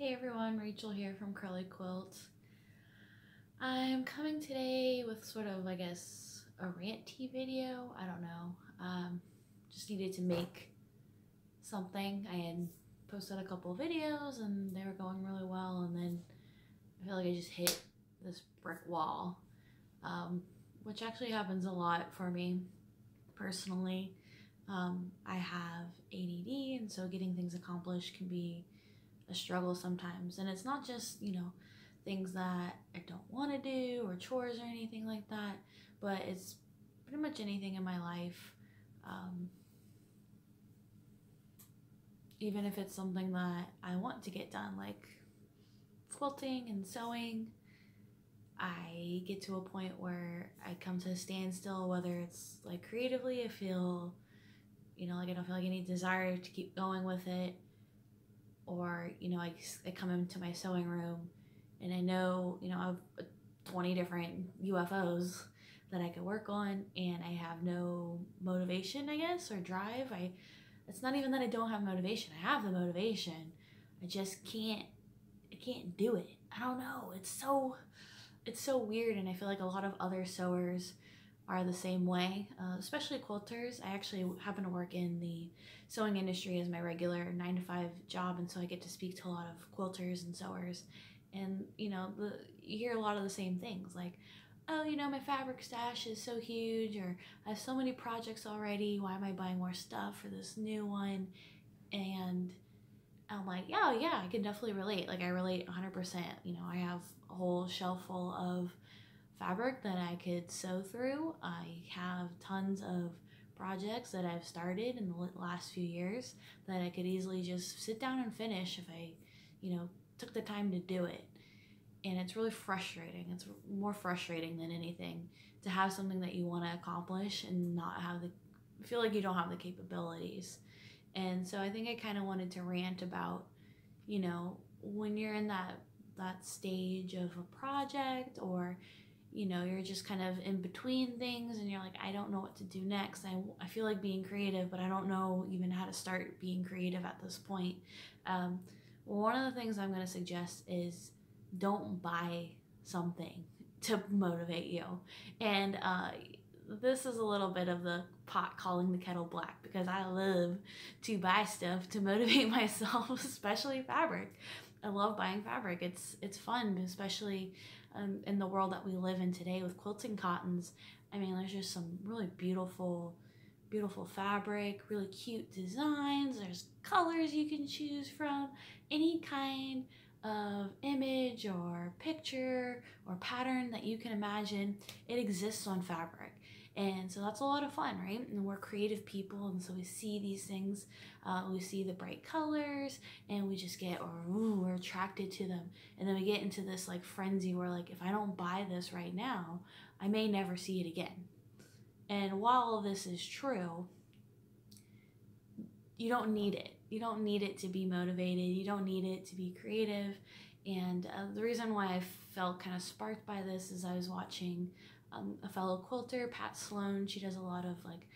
Hey everyone, Rachel here from Curly Quilt. I'm coming today with sort of, I guess, a ranty video. I don't know. Um, just needed to make something. I had posted a couple videos and they were going really well, and then I feel like I just hit this brick wall, um, which actually happens a lot for me personally. Um, I have ADD, and so getting things accomplished can be a struggle sometimes. And it's not just, you know, things that I don't want to do or chores or anything like that, but it's pretty much anything in my life. Um, even if it's something that I want to get done, like quilting and sewing, I get to a point where I come to a standstill, whether it's like creatively, I feel, you know, like I don't feel like any desire to keep going with it or you know I, I come into my sewing room and I know you know I have 20 different UFOs that I could work on and I have no motivation I guess or drive. I it's not even that I don't have motivation. I have the motivation. I just can't I can't do it. I don't know. It's so it's so weird and I feel like a lot of other sewers are the same way, uh, especially quilters. I actually happen to work in the sewing industry is my regular nine to five job, and so I get to speak to a lot of quilters and sewers. And you know, the, you hear a lot of the same things like, oh, you know, my fabric stash is so huge, or I have so many projects already. Why am I buying more stuff for this new one? And I'm like, yeah, oh, yeah, I can definitely relate. Like, I relate 100%. You know, I have a whole shelf full of fabric that I could sew through. I have tons of projects that I've started in the last few years that I could easily just sit down and finish if I, you know, took the time to do it. And it's really frustrating. It's more frustrating than anything to have something that you want to accomplish and not have the feel like you don't have the capabilities. And so I think I kind of wanted to rant about, you know, when you're in that that stage of a project or you know you're just kind of in between things and you're like i don't know what to do next. I, I feel like being creative but i don't know even how to start being creative at this point. Um, one of the things i'm going to suggest is don't buy something to motivate you. And uh, this is a little bit of the pot calling the kettle black because i love to buy stuff to motivate myself especially fabric. I love buying fabric. It's it's fun especially um, in the world that we live in today with quilting cottons. I mean, there's just some really beautiful, beautiful fabric, really cute designs. There's colors you can choose from, any kind of image or picture or pattern that you can imagine. It exists on fabric. And so that's a lot of fun, right? And we're creative people, and so we see these things, uh, we see the bright colors, and we just get, or ooh, we're attracted to them. And then we get into this like frenzy where, like, if I don't buy this right now, I may never see it again. And while this is true, you don't need it. You don't need it to be motivated. You don't need it to be creative. And uh, the reason why I felt kind of sparked by this is I was watching um, a fellow quilter, Pat Sloan. She does a lot of like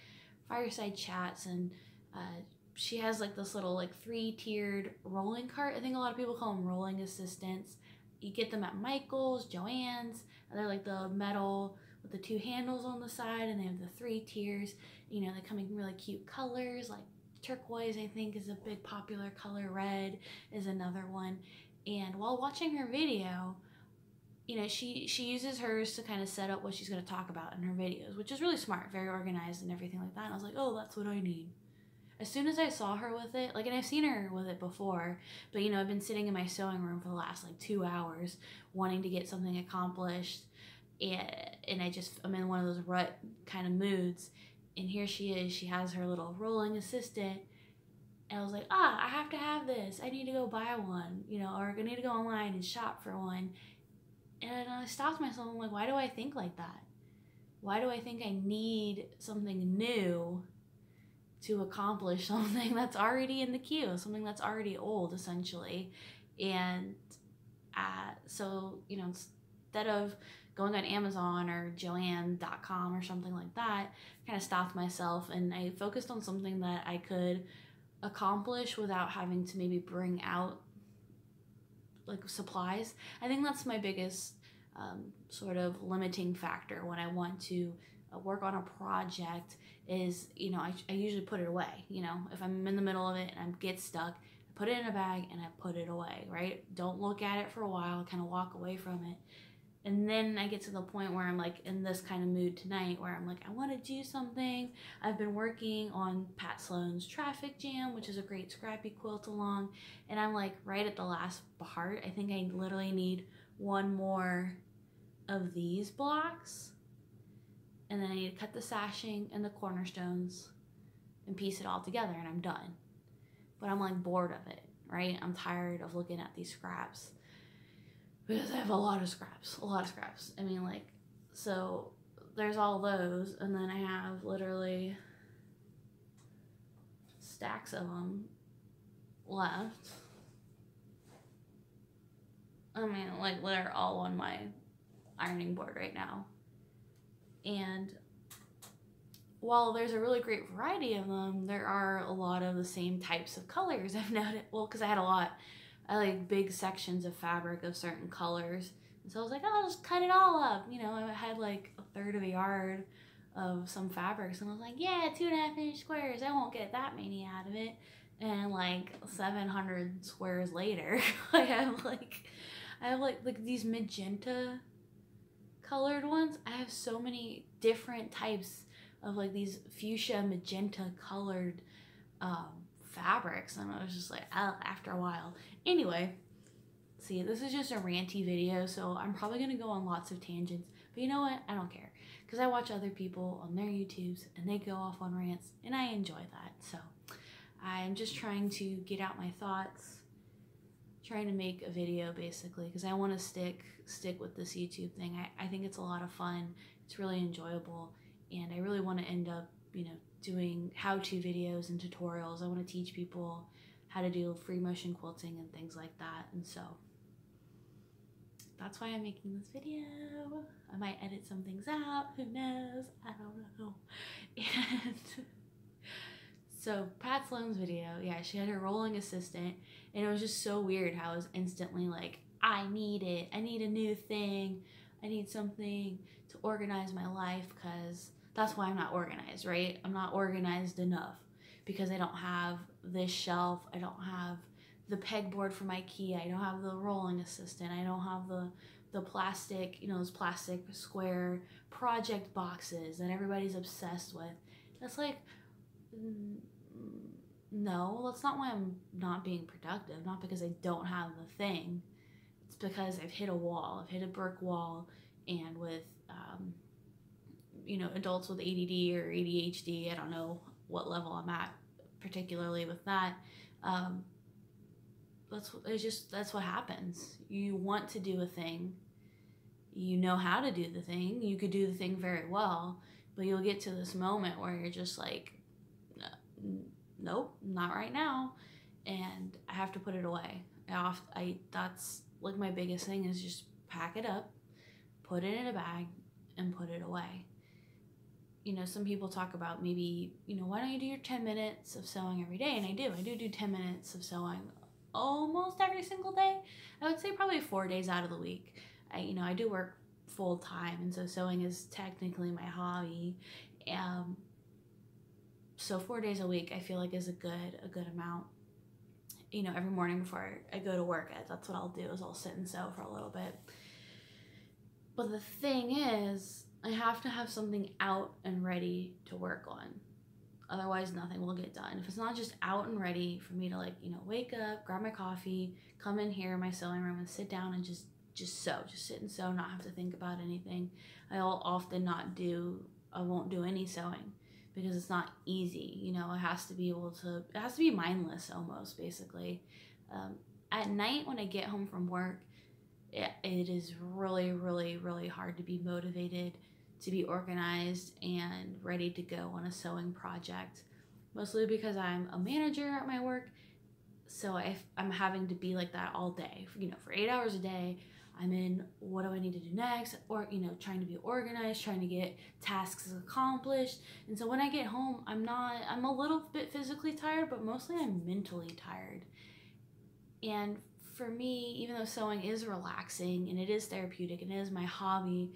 fireside chats and uh, she has like this little like three tiered rolling cart. I think a lot of people call them rolling assistants. You get them at Michael's, Joann's, and they're like the metal with the two handles on the side, and they have the three tiers. You know, they come in really cute colors like turquoise, I think, is a big popular color. Red is another one. And while watching her video, you know, she she uses hers to kind of set up what she's going to talk about in her videos, which is really smart, very organized and everything like that. And I was like, oh, that's what I need. As soon as I saw her with it, like, and I've seen her with it before, but you know, I've been sitting in my sewing room for the last like two hours, wanting to get something accomplished, and and I just I'm in one of those rut kind of moods, and here she is. She has her little rolling assistant. And I was like, ah, I have to have this. I need to go buy one, you know, or I need to go online and shop for one and I stopped myself. I'm like, why do I think like that? Why do I think I need something new to accomplish something that's already in the queue, something that's already old, essentially? And uh, so, you know, instead of going on Amazon or Joann.com or something like that, I kind of stopped myself and I focused on something that I could accomplish without having to maybe bring out like supplies. I think that's my biggest um, sort of limiting factor when I want to uh, work on a project is you know I, I usually put it away you know? If i'm in the middle of it and i get stuck i put it in a bag and i put it away right? Don't look at it for a while kind of walk away from it and then i get to the point where i'm like in this kind of mood tonight where i'm like i want to do something. I've been working on pat sloan's traffic jam which is a great scrappy quilt along. And i'm like right at the last part. I think i literally need one more of these blocks. And then I need to cut the sashing and the cornerstones and piece it all together and I'm done. But I'm like bored of it, right? I'm tired of looking at these scraps because I have a lot of scraps, a lot of scraps. I mean, like, so there's all those, and then I have literally stacks of them left. I mean, like, they're all on my ironing board right now. And while there's a really great variety of them, there are a lot of the same types of colors I've noticed. Well, because I had a lot, I like big sections of fabric of certain colors. And so I was like, oh, I'll just cut it all up. You know, I had like a third of a yard of some fabrics. And I was like, yeah, two and a half inch squares. I won't get that many out of it. And like 700 squares later, I have like, I have like, like these magenta colored ones. I have so many different types of like these fuchsia magenta colored um, fabrics and I was just like oh, after a while anyway see this is just a ranty video so I'm probably gonna go on lots of tangents but you know what I don't care because I watch other people on their YouTubes and they go off on rants and I enjoy that so I'm just trying to get out my thoughts trying to make a video basically because I want to stick stick with this YouTube thing. I, I think it's a lot of fun. It's really enjoyable and I really want to end up, you know, doing how-to videos and tutorials. I want to teach people how to do free motion quilting and things like that. And so that's why I'm making this video. I might edit some things out, who knows? I don't know. And so Pat Sloan's video, yeah, she had her rolling assistant, and it was just so weird how it was instantly like, I need it. I need a new thing. I need something to organize my life because that's why I'm not organized, right? I'm not organized enough because I don't have this shelf. I don't have the pegboard for my key. I don't have the rolling assistant. I don't have the the plastic, you know, those plastic square project boxes that everybody's obsessed with. That's like no, that's not why I'm not being productive. Not because I don't have the thing. It's because I've hit a wall. I've hit a brick wall, and with um, you know adults with ADD or ADHD, I don't know what level I'm at particularly with that. Um, that's it's just that's what happens. You want to do a thing. You know how to do the thing. You could do the thing very well, but you'll get to this moment where you're just like nope, not right now. And I have to put it away. I, off, I that's like my biggest thing is just pack it up, put it in a bag, and put it away. You know, some people talk about maybe, you know, why don't you do your 10 minutes of sewing every day? And I do. I do do 10 minutes of sewing almost every single day. I would say probably four days out of the week. I, you know, I do work full time, and so sewing is technically my hobby. Um, so four days a week I feel like is a good a good amount. You know, every morning before I go to work, that's what I'll do is I'll sit and sew for a little bit. But the thing is, I have to have something out and ready to work on. Otherwise, nothing will get done. If it's not just out and ready for me to like, you know, wake up, grab my coffee, come in here in my sewing room and sit down and just just sew, just sit and sew, not have to think about anything. I'll often not do I won't do any sewing because it's not easy. You know, it has to be able to, it has to be mindless almost, basically. Um, at night when I get home from work, it, it is really, really, really hard to be motivated, to be organized, and ready to go on a sewing project. Mostly because I'm a manager at my work, so I, I'm having to be like that all day, you know, for eight hours a day. I'm in what do I need to do next, or you know, trying to be organized, trying to get tasks accomplished. And so when I get home, I'm not, I'm a little bit physically tired, but mostly I'm mentally tired. And for me, even though sewing is relaxing and it is therapeutic and it is my hobby,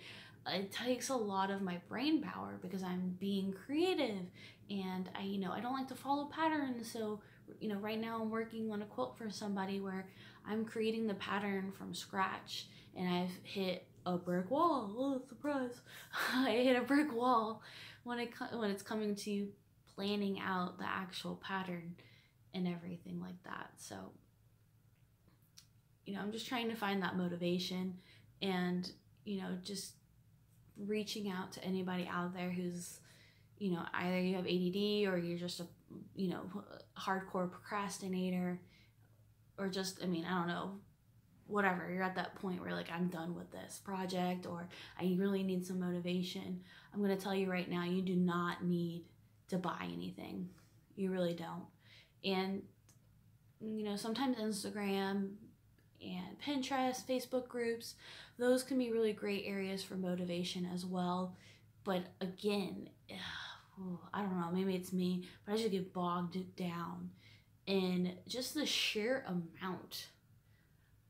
it takes a lot of my brain power because I'm being creative and I, you know, I don't like to follow patterns. So, you know, right now I'm working on a quilt for somebody where I'm creating the pattern from scratch and I've hit a brick wall. Oh, surprise. I hit a brick wall when it when it's coming to planning out the actual pattern and everything like that. So, you know, I'm just trying to find that motivation and, you know, just reaching out to anybody out there who's, you know, either you have ADD or you're just a, you know, hardcore procrastinator or just, I mean, I don't know, whatever. You're at that point where like, I'm done with this project or I really need some motivation. I'm going to tell you right now, you do not need to buy anything. You really don't. And, you know, sometimes Instagram and Pinterest, Facebook groups, those can be really great areas for motivation as well. But again, I don't know, maybe it's me, but I just get bogged down in just the sheer amount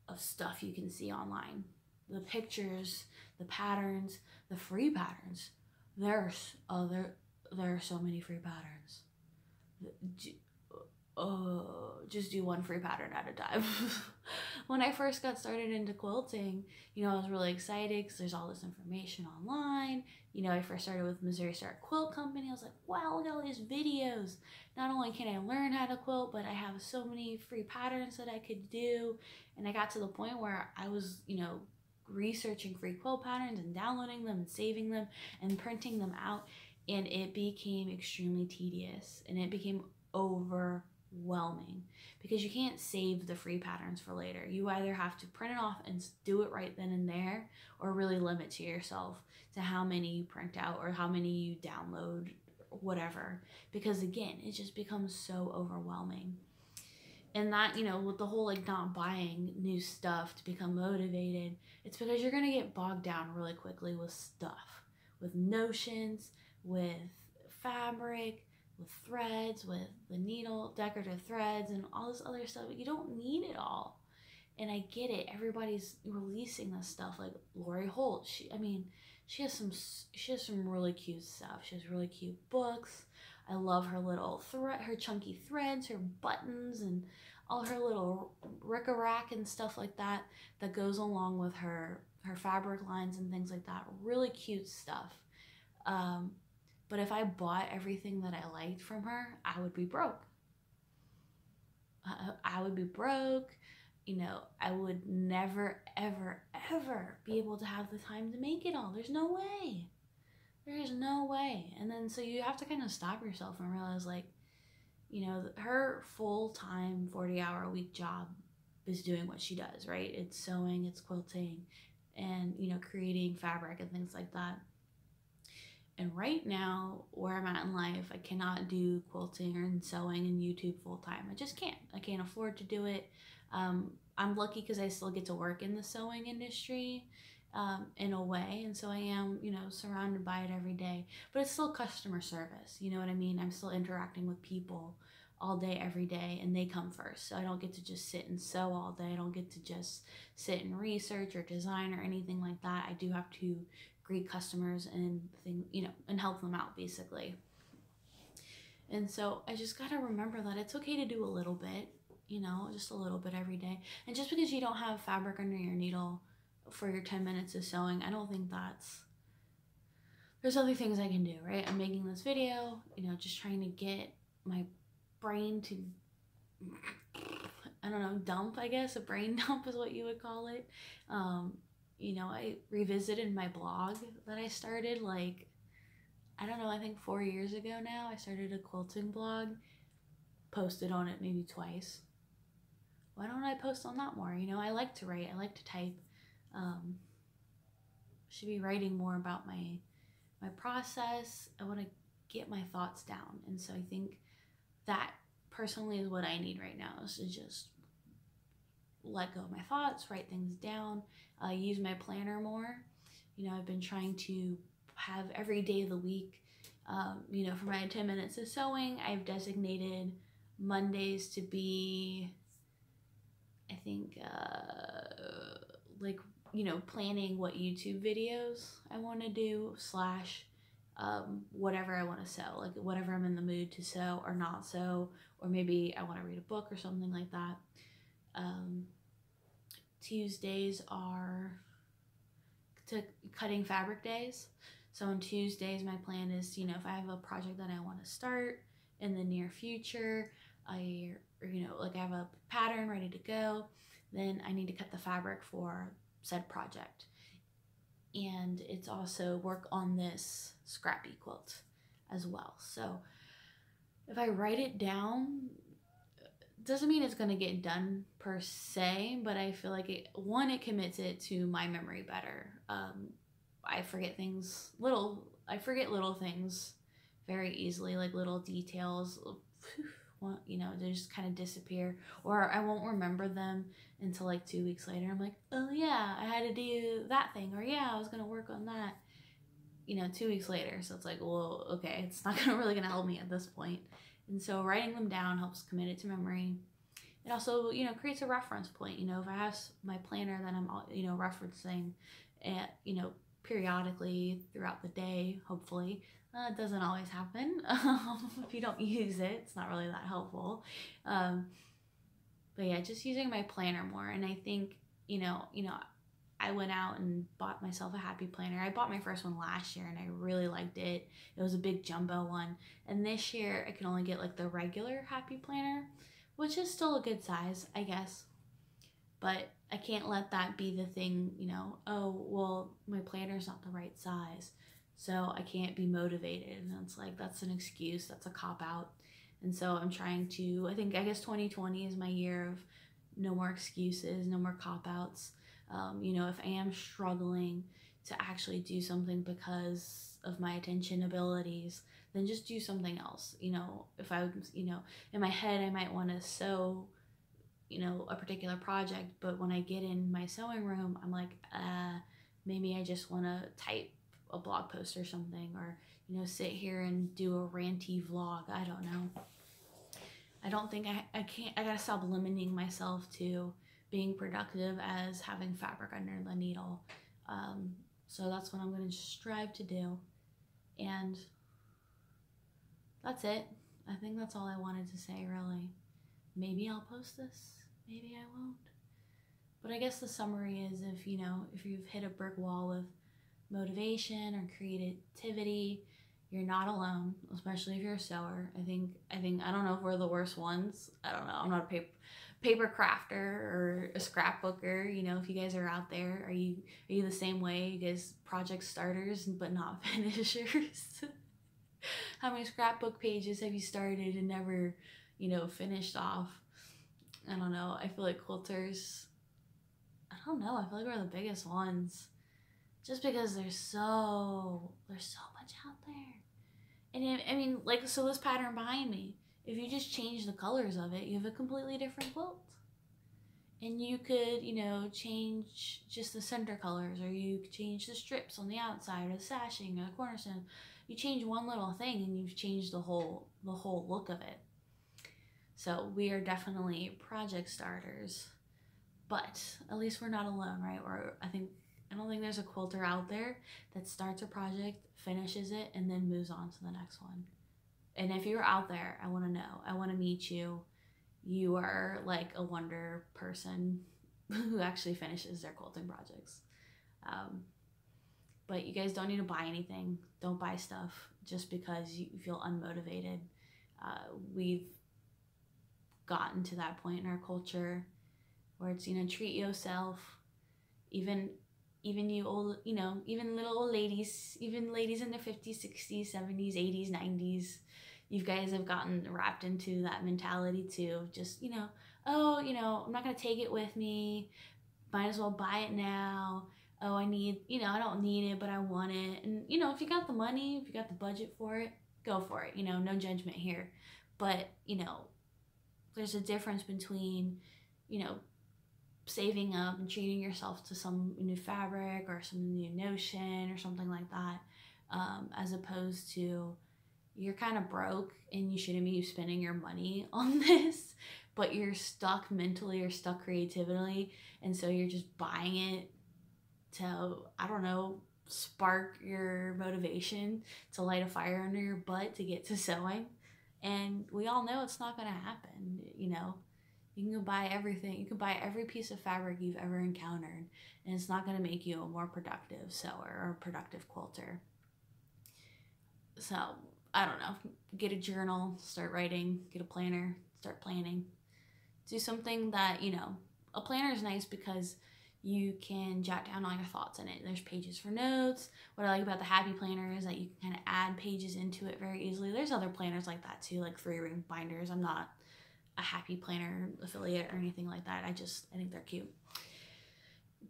of stuff you can see online. The pictures, the patterns, the free patterns. There's there there are so many free patterns uh, just do one free pattern at a time. when I first got started into quilting, you know, I was really excited because there's all this information online. You know, I first started with Missouri Star Quilt Company. I was like, wow, look at all these videos. Not only can I learn how to quilt, but I have so many free patterns that I could do. And I got to the point where I was, you know, researching free quilt patterns and downloading them and saving them and printing them out. And it became extremely tedious and it became over overwhelming because you can't save the free patterns for later. You either have to print it off and do it right then and there or really limit to yourself to how many you print out or how many you download whatever because again it just becomes so overwhelming and that you know with the whole like not buying new stuff to become motivated it's because you're going to get bogged down really quickly with stuff with notions with fabric with threads, with the needle, decorative threads, and all this other stuff. You don't need it all. And I get it. Everybody's releasing this stuff. Like Lori Holt, she, I mean, she has some, she has some really cute stuff. She has really cute books. I love her little thread, her chunky threads, her buttons, and all her little rick-a-rack and stuff like that that goes along with her her fabric lines and things like that. Really cute stuff. Um, but if I bought everything that I liked from her, I would be broke. Uh, I would be broke. You know, I would never, ever, ever be able to have the time to make it all. There's no way. There is no way. And then so you have to kind of stop yourself and realize, like, you know, her full time, 40 hour a week job is doing what she does, right? It's sewing, it's quilting, and, you know, creating fabric and things like that. And right now, where I'm at in life, I cannot do quilting and sewing and YouTube full time. I just can't. I can't afford to do it. Um, I'm lucky because I still get to work in the sewing industry um, in a way. And so I am, you know, surrounded by it every day. But it's still customer service. You know what I mean? I'm still interacting with people all day, every day, and they come first. So I don't get to just sit and sew all day. I don't get to just sit and research or design or anything like that. I do have to greet customers and thing you know and help them out basically. And so i just got to remember that it's okay to do a little bit you know just a little bit every day. And just because you don't have fabric under your needle for your 10 minutes of sewing i don't think that's there's other things i can do right? I'm making this video you know just trying to get my brain to i don't know dump i guess. A brain dump is what you would call it. Um, you know, I revisited my blog that I started like, I don't know, I think four years ago now. I started a quilting blog, posted on it maybe twice. Why don't I post on that more? You know, I like to write, I like to type. Um, should be writing more about my my process. I want to get my thoughts down, and so I think that personally is what I need right now is to just let go of my thoughts, write things down, uh, use my planner more. You know, I've been trying to have every day of the week, um, you know, for my 10 minutes of sewing, I've designated Mondays to be I think uh, like you know planning what YouTube videos I want to do slash um, whatever I want to sew, like whatever I'm in the mood to sew or not sew, or maybe I want to read a book or something like that. Um, Tuesdays are to cutting fabric days. So on Tuesdays, my plan is, you know, if I have a project that I want to start in the near future, I, you know, like I have a pattern ready to go, then I need to cut the fabric for said project. And it's also work on this scrappy quilt as well. So if I write it down, doesn't mean it's going to get done per se, but I feel like it, one, it commits it to my memory better. Um, I forget things, little, I forget little things very easily, like little details, you know, they just kind of disappear, or I won't remember them until like two weeks later. I'm like, oh yeah, I had to do that thing, or yeah, I was going to work on that, you know, two weeks later. So it's like, well, okay, it's not gonna really gonna help me at this point. And so writing them down helps commit it to memory. It also, you know, creates a reference point. You know, if I have my planner that I'm, you know, referencing, at, you know, periodically throughout the day, hopefully. Uh, it doesn't always happen. if you don't use it, it's not really that helpful. Um, but yeah, just using my planner more. And I think, you know, you know, I went out and bought myself a happy planner. I bought my first one last year and I really liked it. It was a big jumbo one. And this year I can only get like the regular happy planner, which is still a good size, I guess. But I can't let that be the thing, you know, oh, well, my planner's not the right size. So I can't be motivated. And it's like, that's an excuse, that's a cop out. And so I'm trying to, I think, I guess 2020 is my year of no more excuses, no more cop outs um, you know, if I am struggling to actually do something because of my attention abilities, then just do something else. You know, if I, you know, in my head, I might want to sew, you know, a particular project, but when I get in my sewing room, I'm like, uh, maybe I just want to type a blog post or something, or, you know, sit here and do a ranty vlog. I don't know. I don't think I, I can't, I gotta stop limiting myself to, being productive as having fabric under the needle. Um, so that's what I'm going to strive to do. And that's it. I think that's all I wanted to say, really. Maybe I'll post this, maybe I won't. But I guess the summary is if, you know, if you've hit a brick wall with motivation or creativity, you're not alone, especially if you're a sewer. I think I think I don't know if we're the worst ones. I don't know. I'm not a paper paper crafter or a scrapbooker you know if you guys are out there are you are you the same way you guys project starters but not finishers? How many scrapbook pages have you started and never you know finished off? I don't know i feel like quilters i don't know i feel like we're the biggest ones. Just because there's so there's so much out there. And it, i mean like so this pattern behind me if you just change the colors of it, you have a completely different quilt. And you could, you know, change just the center colors or you could change the strips on the outside or the sashing or the cornerstone. You change one little thing and you've changed the whole the whole look of it. So we are definitely project starters. But at least we're not alone, right? Or I think I don't think there's a quilter out there that starts a project, finishes it, and then moves on to the next one. And if you're out there, I want to know. I want to meet you. You are like a wonder person who actually finishes their quilting projects. Um, but you guys don't need to buy anything. Don't buy stuff just because you feel unmotivated. Uh, we've gotten to that point in our culture where it's you know treat yourself even even you old you know even little old ladies even ladies in their 50s 60s 70s 80s 90s you guys have gotten wrapped into that mentality too. Just, you know, oh, you know, I'm not going to take it with me. Might as well buy it now. Oh, I need, you know, I don't need it, but I want it. And, you know, if you got the money, if you got the budget for it, go for it. You know, no judgment here. But, you know, there's a difference between, you know, saving up and treating yourself to some new fabric or some new notion or something like that, um, as opposed to, you're kind of broke and you shouldn't be spending your money on this, but you're stuck mentally or stuck creatively, and so you're just buying it to, I don't know, spark your motivation to light a fire under your butt to get to sewing. And we all know it's not going to happen, you know. You can go buy everything. You can buy every piece of fabric you've ever encountered, and it's not going to make you a more productive sewer or productive quilter. So, I don't know. Get a journal, start writing, get a planner, start planning. Do something that, you know, a planner is nice because you can jot down all your thoughts in it. There's pages for notes. What I like about the Happy Planner is that you can kind of add pages into it very easily. There's other planners like that too, like three ring binders. I'm not a Happy Planner affiliate or anything like that. I just I think they're cute.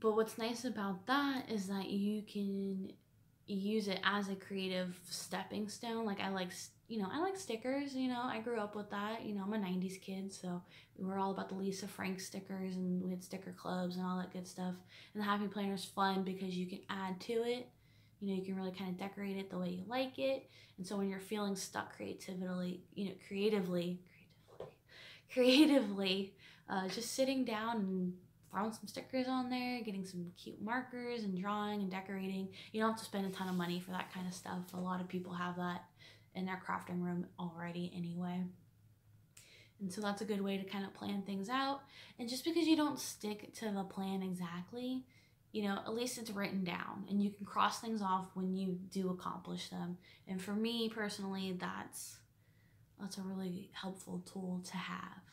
But what's nice about that is that you can use it as a creative stepping stone. Like I like you know, I like stickers, you know, I grew up with that. You know, I'm a 90s kid, so we were all about the Lisa Frank stickers and we had sticker clubs and all that good stuff. And the Happy Planner is fun because you can add to it. You know, you can really kind of decorate it the way you like it. And so when you're feeling stuck creatively, you know, creatively, creatively, creatively, uh, just sitting down and throwing some stickers on there, getting some cute markers and drawing and decorating. You don't have to spend a ton of money for that kind of stuff. A lot of people have that in their crafting room already anyway. And so that's a good way to kind of plan things out. And just because you don't stick to the plan exactly, you know, at least it's written down and you can cross things off when you do accomplish them. And for me personally, that's that's a really helpful tool to have.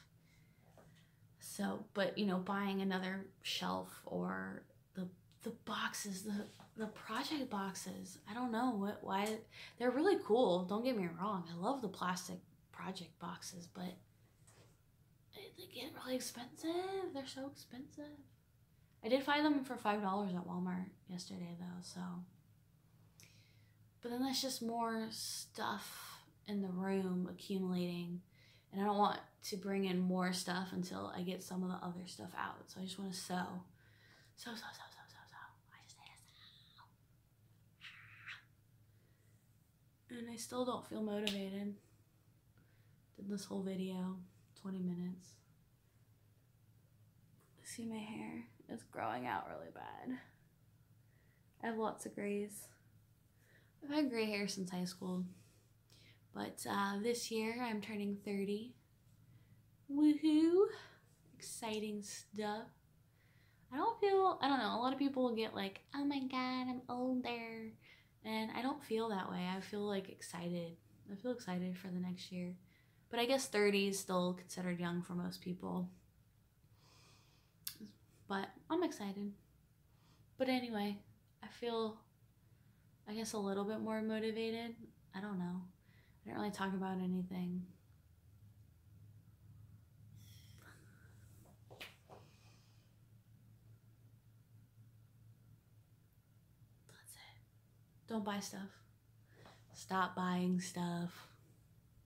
So, but you know, buying another shelf or the the boxes, the the project boxes. I don't know what why they're really cool. Don't get me wrong. I love the plastic project boxes, but they, get really expensive. They're so expensive. I did find them for five dollars at Walmart yesterday though, so but then that's just more stuff in the room accumulating and I don't want to bring in more stuff until I get some of the other stuff out. So I just want to sew. Sew, sew, sew, sew, sew, sew. I just need to sew. And I still don't feel motivated. Did this whole video, 20 minutes. See my hair? It's growing out really bad. I have lots of grays. I've had gray hair since high school. But uh, this year I'm turning 30. Woohoo! Exciting stuff. I don't feel, I don't know, a lot of people get like, oh my god, I'm older. And I don't feel that way. I feel like excited. I feel excited for the next year. But I guess 30 is still considered young for most people. But I'm excited. But anyway, I feel, I guess, a little bit more motivated. I don't know. I didn't really talk about anything. That's it. Don't buy stuff. Stop buying stuff.